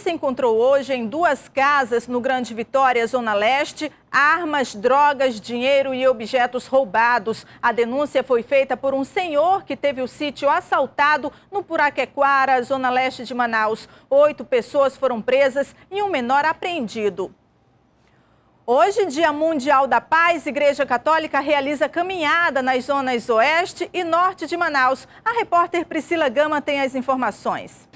polícia encontrou hoje em duas casas no Grande Vitória, Zona Leste, armas, drogas, dinheiro e objetos roubados. A denúncia foi feita por um senhor que teve o sítio assaltado no Puraquequara, Zona Leste de Manaus. Oito pessoas foram presas e um menor apreendido. Hoje, Dia Mundial da Paz, Igreja Católica realiza caminhada nas zonas oeste e norte de Manaus. A repórter Priscila Gama tem as informações.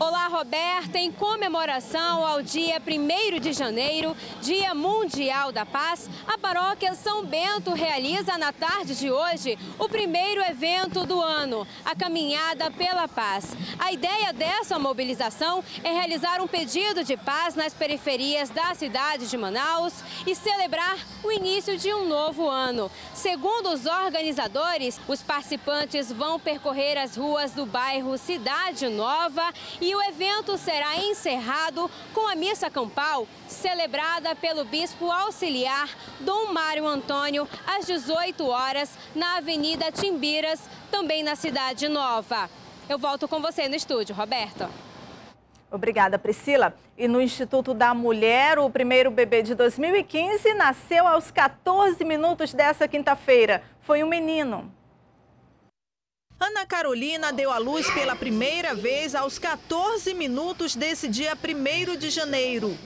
Olá, Roberta. Em comemoração ao dia 1 de janeiro, Dia Mundial da Paz, a paróquia São Bento realiza na tarde de hoje o primeiro evento do ano, a Caminhada pela Paz. A ideia dessa mobilização é realizar um pedido de paz nas periferias da cidade de Manaus e celebrar o início de um novo ano. Segundo os organizadores, os participantes vão percorrer as ruas do bairro Cidade Nova e e o evento será encerrado com a missa campal, celebrada pelo bispo auxiliar Dom Mário Antônio, às 18 horas, na Avenida Timbiras, também na Cidade Nova. Eu volto com você no estúdio, Roberto. Obrigada, Priscila. E no Instituto da Mulher, o primeiro bebê de 2015 nasceu aos 14 minutos dessa quinta-feira. Foi um menino. Ana Carolina deu à luz pela primeira vez aos 14 minutos desse dia 1 de janeiro.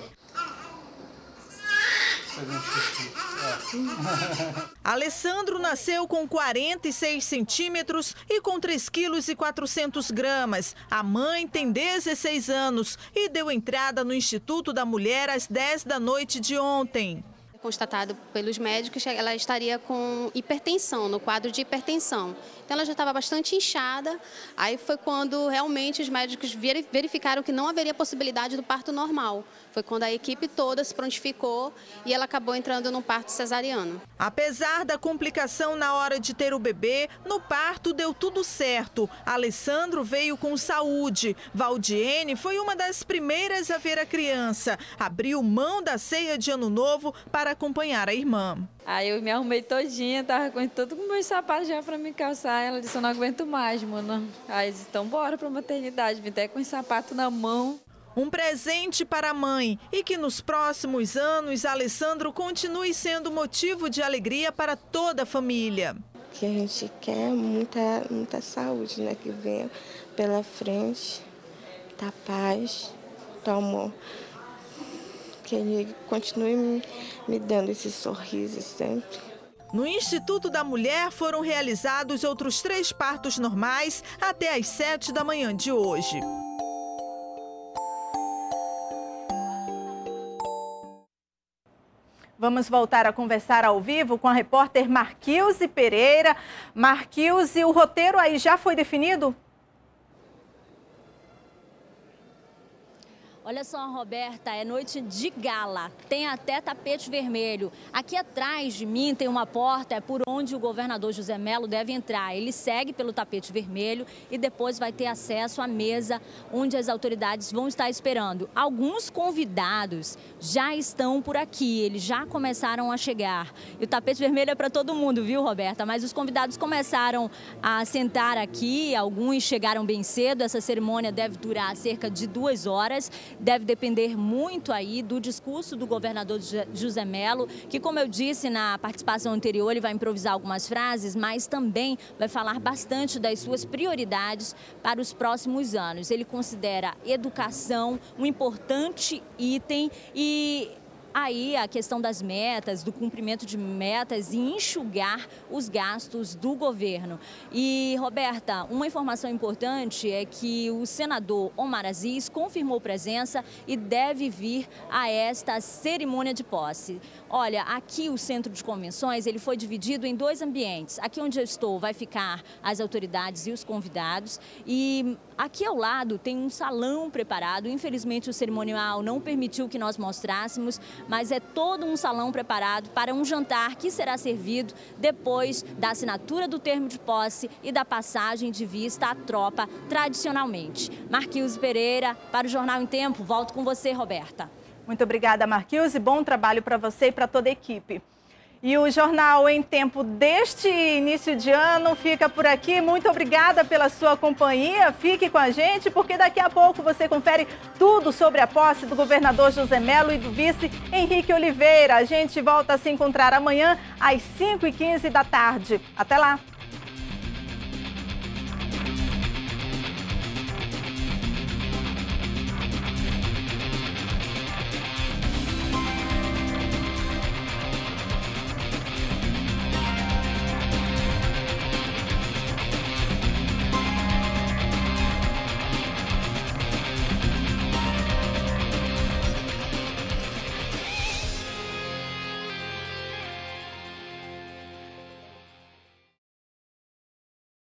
Alessandro nasceu com 46 centímetros e com 3 quilos e 400 gramas. A mãe tem 16 anos e deu entrada no Instituto da Mulher às 10 da noite de ontem constatado pelos médicos que ela estaria com hipertensão, no quadro de hipertensão. Então ela já estava bastante inchada. Aí foi quando realmente os médicos verificaram que não haveria possibilidade do parto normal. Foi quando a equipe toda se prontificou e ela acabou entrando no parto cesariano. Apesar da complicação na hora de ter o bebê, no parto deu tudo certo. Alessandro veio com saúde. Valdiene foi uma das primeiras a ver a criança. Abriu mão da ceia de ano novo para acompanhar a irmã. Aí eu me arrumei todinha, tava com todo com meus sapatos já para me calçar. Ela disse, eu não aguento mais, mano. Aí disse, então bora pra maternidade, vim até com o sapato na mão. Um presente para a mãe e que nos próximos anos Alessandro continue sendo motivo de alegria para toda a família. Que a gente quer muita, muita saúde, né? Que venha pela frente, da paz, do amor que ele continue me, dando esses sorrisos sempre. No Instituto da Mulher foram realizados outros três partos normais até às sete da manhã de hoje. Vamos voltar a conversar ao vivo com a repórter Marquilze Pereira. Marquilze, o roteiro aí já foi definido? Olha só, Roberta, é noite de gala. Tem até tapete vermelho. Aqui atrás de mim tem uma porta, é por onde o governador José Melo deve entrar. Ele segue pelo tapete vermelho e depois vai ter acesso à mesa onde as autoridades vão estar esperando. Alguns convidados já estão por aqui, eles já começaram a chegar. E o tapete vermelho é para todo mundo, viu, Roberta? Mas os convidados começaram a sentar aqui, alguns chegaram bem cedo. Essa cerimônia deve durar cerca de duas horas deve depender muito aí do discurso do governador José Melo, que, como eu disse na participação anterior, ele vai improvisar algumas frases, mas também vai falar bastante das suas prioridades para os próximos anos. Ele considera educação um importante item e aí a questão das metas, do cumprimento de metas e enxugar os gastos do governo. E, Roberta, uma informação importante é que o senador Omar Aziz confirmou presença e deve vir a esta cerimônia de posse. Olha, aqui o centro de convenções ele foi dividido em dois ambientes. Aqui onde eu estou vai ficar as autoridades e os convidados e aqui ao lado tem um salão preparado. Infelizmente o cerimonial não permitiu que nós mostrássemos, mas é todo um salão preparado para um jantar que será servido depois da assinatura do termo de posse e da passagem de vista à tropa tradicionalmente. Marquinhos Pereira, para o Jornal em Tempo. Volto com você, Roberta. Muito obrigada, Marquinhos, e bom trabalho para você e para toda a equipe. E o Jornal em Tempo deste início de ano fica por aqui. Muito obrigada pela sua companhia. Fique com a gente, porque daqui a pouco você confere tudo sobre a posse do governador José Melo e do vice Henrique Oliveira. A gente volta a se encontrar amanhã às 5h15 da tarde. Até lá!